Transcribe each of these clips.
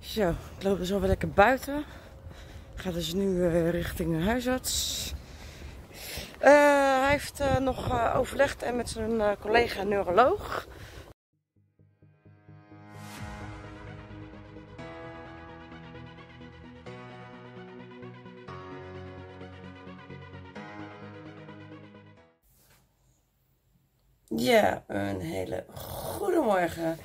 Zo, ik loop dus alweer lekker buiten. Ik ga dus nu eh, richting de huisarts. Eh, hij heeft eh, nog overlegd en met zijn collega neuroloog. Ja, een hele goede morgen.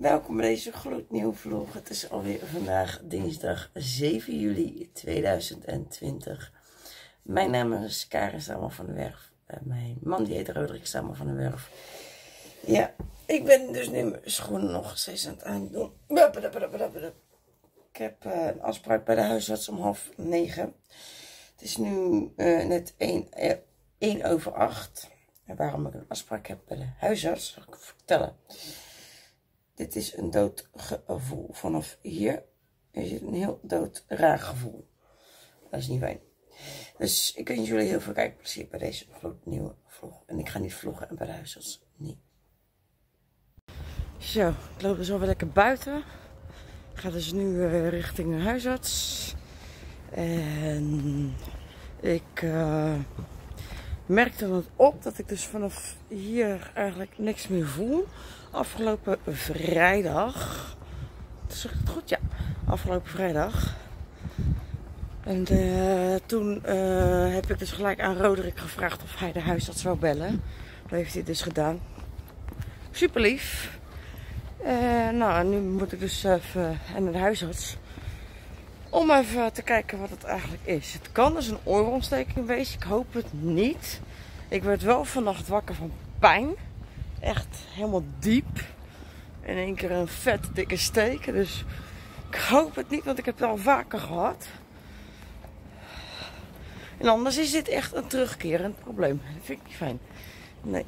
Welkom bij deze gloednieuwe vlog. Het is alweer vandaag dinsdag 7 juli 2020. Mijn naam is Karen Samen van der Werf. En mijn man die heet Roderick Samen van der Werf. Ja, ik ben dus nu mijn schoenen nog steeds aan het aandoen. Ik heb eh, een afspraak bij de huisarts om half negen. Het is nu eh, net 1, eh, 1 over 8. En waarom ik een afspraak heb bij de huisarts, zal ik vertellen. Dit is een dood gevoel. Vanaf hier is het een heel dood raar gevoel. Dat is niet fijn. Dus ik wens jullie heel veel kijkplezier bij deze nieuwe vlog. En ik ga niet vloggen bij de huisarts. Nee. Zo, ik loop dus alweer lekker buiten. Ik ga dus nu uh, richting de huisarts. En ik uh, merkte dan op dat ik dus vanaf hier eigenlijk niks meer voel. Afgelopen vrijdag. Zeg ik het goed? Ja, afgelopen vrijdag. En uh, toen uh, heb ik dus gelijk aan Roderick gevraagd of hij de huisarts zou bellen. Dat heeft hij dus gedaan. Super lief. Uh, nou, nu moet ik dus even naar de huisarts. Om even te kijken wat het eigenlijk is. Het kan dus een oorontsteking wezen. Ik hoop het niet. Ik werd wel vannacht wakker van pijn. Echt helemaal diep. In één keer een vet dikke steek. Dus ik hoop het niet, want ik heb het al vaker gehad. En anders is dit echt een terugkerend probleem. Dat vind ik niet fijn. Nee.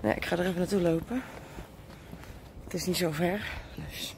Nee, ik ga er even naartoe lopen. Het is niet zo ver. Dus.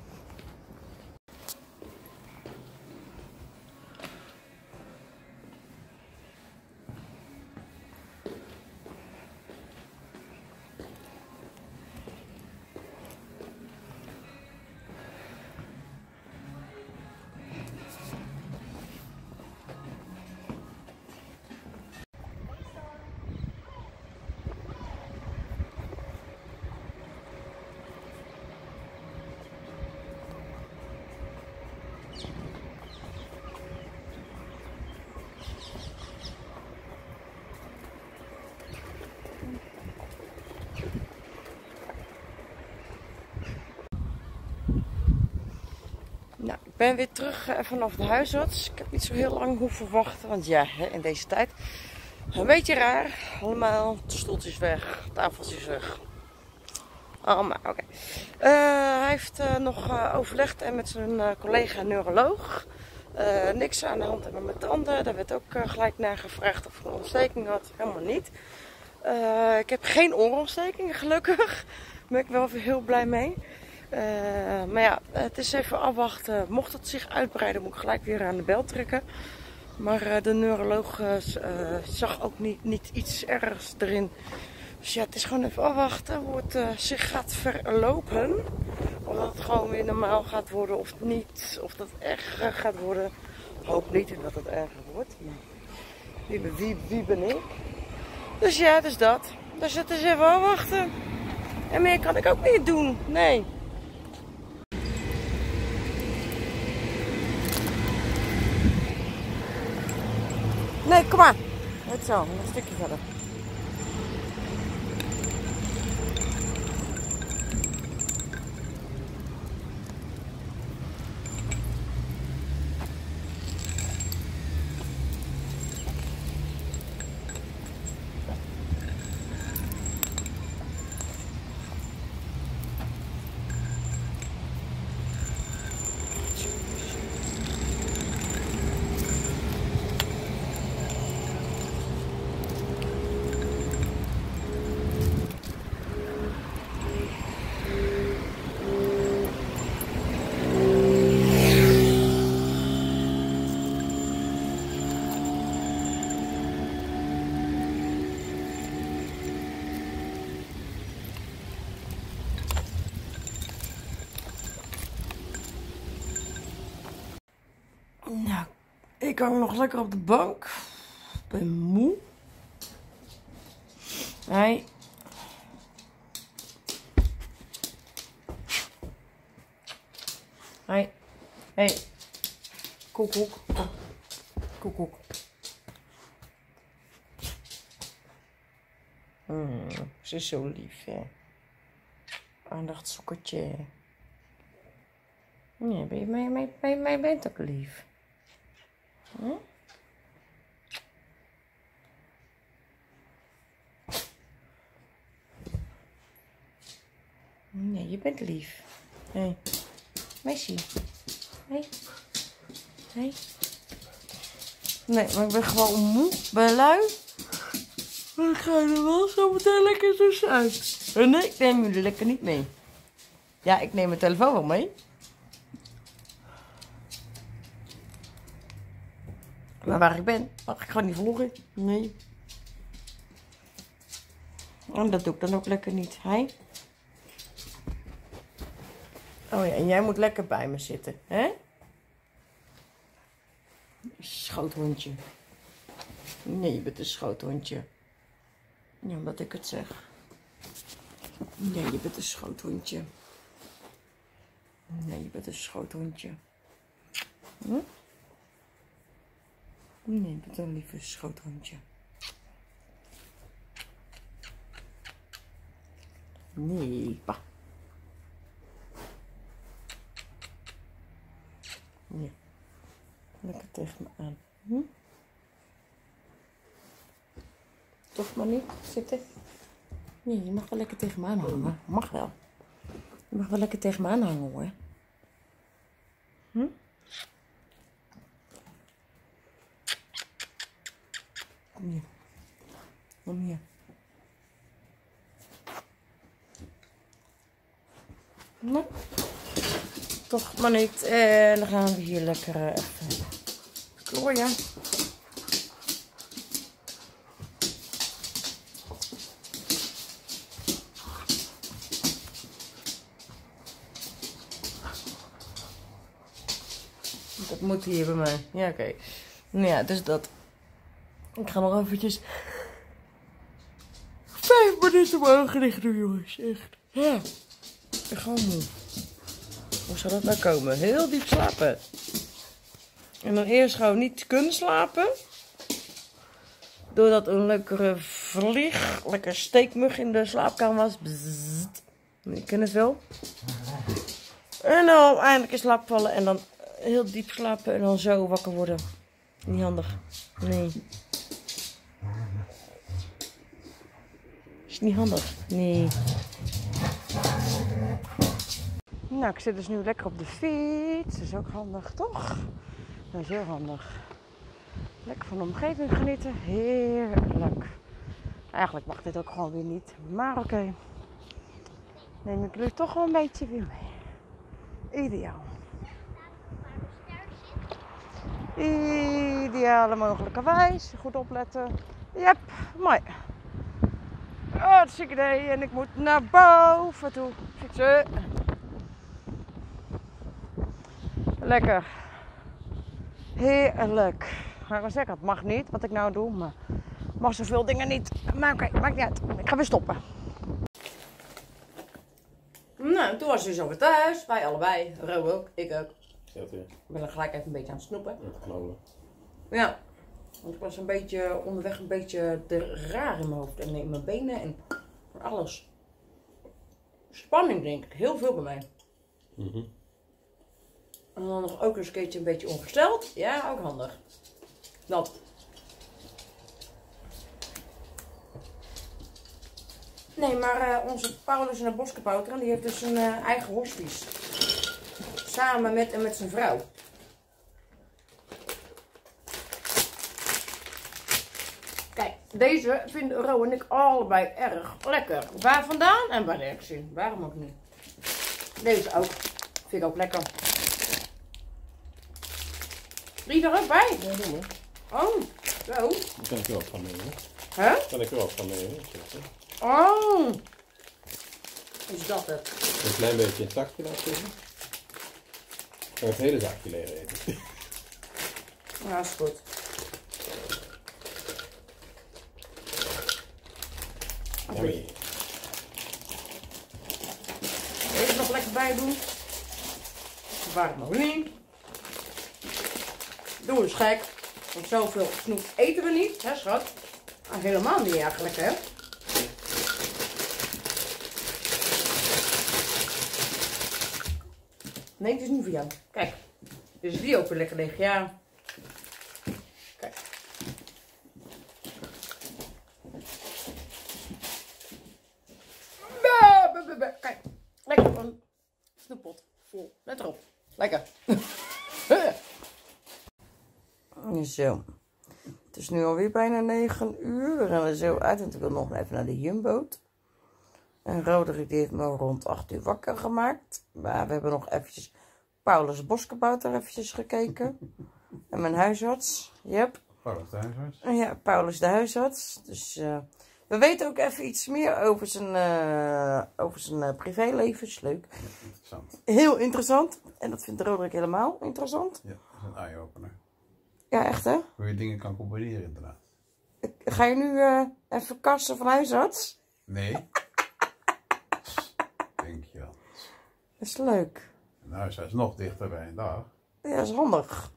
Ik ben weer terug uh, vanaf de huisarts. Ik heb niet zo heel lang hoeven wachten, want ja, in deze tijd. Een beetje raar. Allemaal stoeltjes weg, tafeltjes weg. Allemaal, oké. Uh, hij heeft uh, nog overlegd en met zijn collega neuroloog. niks aan de hand hebben met tanden. Daar werd ook gelijk naar gevraagd of ik een ontsteking had. Helemaal niet. ik heb geen oorontsteking, gelukkig. Daar ben ik wel heel blij mee. Uh, maar ja, het is even afwachten. Mocht het zich uitbreiden, moet ik gelijk weer aan de bel trekken. Maar uh, de neuroloog uh, zag ook niet, niet iets ergs erin. Dus ja, het is gewoon even afwachten hoe het zich gaat verlopen. Of dat het gewoon weer normaal gaat worden of niet. Of dat het erger gaat worden. Hoop niet dat het erger wordt. Wie, wie, wie ben ik? Dus ja, dus dat. Dus het is even afwachten. En meer kan ik ook niet doen. Nee. Nee, kom maar. Net zo, een stukje verder. Ik hang nog lekker op de bank. Ik ben moe. Hey. Koek, koek. Koek, koek. Mm, ze is zo lief, hè. Aandachtsokkertje. Nee, ben je mij, mij, mij, mij bent ook lief. Hm? Nee, je bent lief. Hé. Hey. Meisje. Hé. Hey. Hey. Nee, maar ik ben gewoon moe. Ben lui. Maar ik ga er wel zo meteen lekker tussenuit. Nee, ik neem jullie lekker niet mee. Ja, ik neem mijn telefoon wel mee. Maar waar ik ben, mag ik gewoon niet vloggen. Nee. En dat doe ik dan ook lekker niet. Hij? Oh ja, en jij moet lekker bij me zitten, hè? Schoothondje. Nee, je bent een schoothondje. Ja, omdat ik het zeg. Nee, je bent een schoothondje. Nee, je bent een schoothondje. Hm? Nee, je bent een lieve schoothondje. Nee, pa. Ja. Lekker tegen me aan. Hm? Toch maar niet zitten? Nee, je mag wel lekker tegen me aan hangen. Mag wel. Je mag wel lekker tegen me aan hangen hoor. Hm? Kom hier. Kom hier. Nou, toch maar niet. En dan gaan we hier lekker uh, even klooien. Dat moet hier bij mij. Ja, oké. Okay. Nou ja, dus dat. Ik ga nog eventjes vijf minuten mijn ogen doen, jongens. Echt. Ja. Ik gewoon moe. Hoe zou dat nou komen? Heel diep slapen. En dan eerst gewoon niet kunnen slapen. Doordat een lekkere vlieg, lekker steekmug in de slaapkamer was. Bzzzt. Je kent het wel. En dan eindelijk in slaap vallen en dan heel diep slapen en dan zo wakker worden. Niet handig. Nee. Niet handig. Nee. Nou, ik zit dus nu lekker op de fiets. Dat is ook handig, toch? Dat is heel handig. Lekker van de omgeving genieten. Heerlijk. Eigenlijk mag dit ook gewoon weer niet. Maar oké. Neem ik jullie toch wel een beetje weer mee. Ideaal. Ideale mogelijke wijze. Goed opletten. Yep, mooi. Hartstikke idee. En ik moet naar boven toe. Fietsen. Lekker. Heerlijk. Ga ik zeggen, het mag niet wat ik nou doe, maar mag zoveel dingen niet. Maar oké, okay, maakt niet uit. Ik ga weer stoppen. Nou, toen was ze zo weer thuis. Wij allebei. Ro ook, ik ook. Ik ben er gelijk even een beetje aan het snoepen. Ja, want ik was een beetje onderweg een beetje te raar in mijn hoofd en in mijn benen en alles. Spanning denk ik, heel veel bij mij. Mm -hmm. En dan nog ook eens een keertje een beetje ongesteld. Ja, ook handig. Dat. Nee, maar uh, onze Paulus en de Boskapouter, die heeft dus een uh, eigen hospice. Samen met, en met zijn vrouw. Kijk, deze vinden Ro en ik allebei erg lekker. Waar vandaan en waar de in. Waarom ook niet? Deze ook. Vind ik ook lekker. Die er ook bij? Ja, doe maar. Oh, zo. Daar kan ik er ook van nemen. Hè? Huh? Kan ik er ook van nemen. Oh. Is dat het? Een klein beetje het zakje laten zitten. En het hele zakje leeg eten. Ja, is goed. Yummy. Even nog lekker bij doen. Warme olie. Doe eens gek. Want zoveel snoep eten we niet, hè schat? Ah, helemaal niet eigenlijk, hè? Nee, het is niet voor jou. Kijk. Dus die ook weer lekker leeg, ja. Lekker een snoeppot vol. Let erop. Lekker. zo. Het is nu alweer bijna 9 uur. We gaan er zo uit. En ik wil nog even naar de Jumbo. En Roderick die heeft me rond 8 uur wakker gemaakt. Maar we hebben nog eventjes Paulus Boskebouter eventjes gekeken. En mijn huisarts. Yep. Paulus de huisarts. Ja, Paulus de huisarts. Dus eh, we weten ook even iets meer over zijn, eh, over zijn eh, privéleven. Is leuk. Ja, interessant. Heel interessant. En dat vindt Roderick helemaal interessant. Ja, dat is een eye-opener. Ja, echt hè? Hoe je dingen kan combineren inderdaad. Ga je nu eh, even kassen van huisarts? Nee. Denk je wel. Dat is leuk. De huisarts is nog dichterbij een dag. Ja, dat is handig.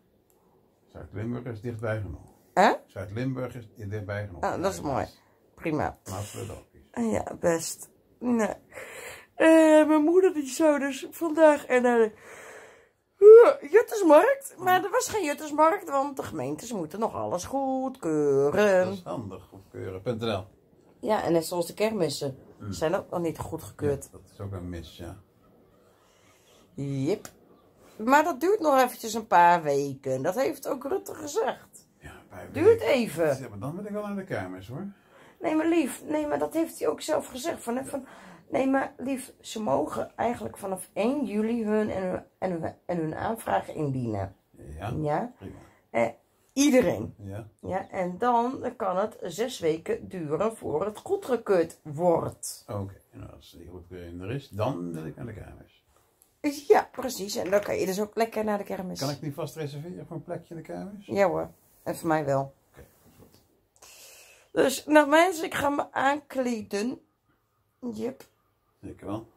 Zuid-Limburg is dichtbij genoeg. Hè? Zuid-Limburg is dichtbij genoeg. Ah, dat is mooi. Prima. Dorpjes. Ja, best. Nee. Eh, mijn moeder die zou dus vandaag naar de uh, Juttersmarkt. Maar er was geen Juttersmarkt, want de gemeentes moeten nog alles Dat goedkeuren. is handig. Goedkeuren.nl. Ja, en net zoals de kermissen. Zijn ook nog niet goedgekeurd. Dat is ook een mis, ja. Jip. Maar dat duurt nog eventjes een paar weken. Dat heeft ook Rutte gezegd. Ja, bij Duurt even. Ja, maar dan wil ik wel naar de kermis hoor. Nee, maar lief. Nee, maar dat heeft hij ook zelf gezegd. Van, van, nee, maar lief. Ze mogen eigenlijk vanaf 1 juli hun en hun, en hun, en hun aanvraag indienen. Ja, Ja. prima. Eh, iedereen. Ja, Ja. En dan kan het zes weken duren voor het goedgekeurd wordt. oké. En als die goedkeuring er is, dan wil ik naar de kermis. Ja, precies. En dan kan je dus ook lekker naar de kermis. Kan ik niet vast reserveren voor een plekje in de kermis? Ja hoor. En voor mij wel. Oké, dat is goed. Dus, nou mensen, ik ga me aankleden. Jip. Zeker wel.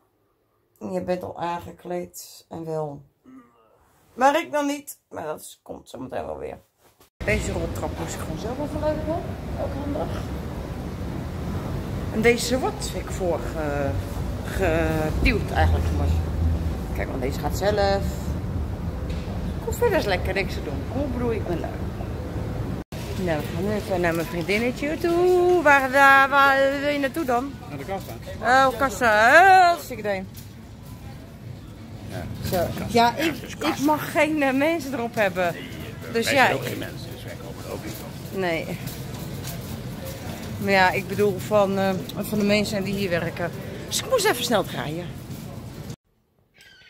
Je bent al aangekleed en wel. Maar ik dan niet. Maar dat komt zo meteen wel weer. Deze roltrap moest ik gewoon zelf leuken. Elke dag. En deze wordt ik voor ge, geduwd eigenlijk. Maar kijk, want deze gaat zelf. Komt verder is lekker niks te doen. Ik me leuk? Nou, we gaan nu even naar mijn vriendinnetje toe. Waar, waar, waar wil je naartoe dan? Naar de kassa. Oh, kassa. Hartstikke idee. Ja. Zo. Ja, ik, ik mag geen eh, mensen erop hebben. Dus Wij ja, ook geen mensen, dus wij komen er ook niet op. nee. Maar ja, ik bedoel van, eh, van de mensen die hier werken. Dus ik moest even snel draaien.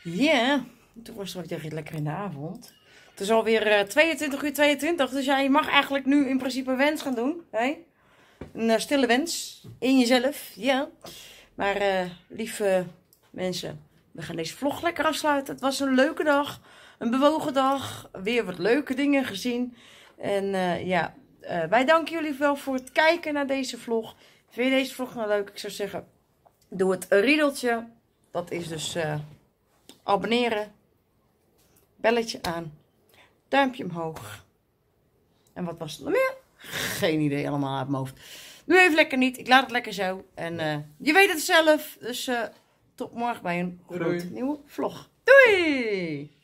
Ja, toen was het ook echt lekker in de avond. Het is alweer eh 22 uur 22, dus ja, je mag eigenlijk nu in principe een wens gaan doen. Hè? Een eh, stille wens in jezelf, ja. Maar eh, lieve mensen, we gaan deze vlog lekker afsluiten. Het was een leuke dag, een bewogen dag, weer wat leuke dingen gezien. En eh, ja, eh, wij danken jullie wel voor het kijken naar deze vlog. Vind je deze vlog nou leuk? Ik zou zeggen, doe het riedeltje. Dat is dus eh, abonneren, belletje aan, duimpje omhoog. En wat was het nog meer? Geen idee allemaal uit mijn hoofd. Nu even lekker niet. Ik laat het lekker zo. En eh, je weet het zelf. Dus eh, tot morgen bij een gloednieuwe vlog. Doei!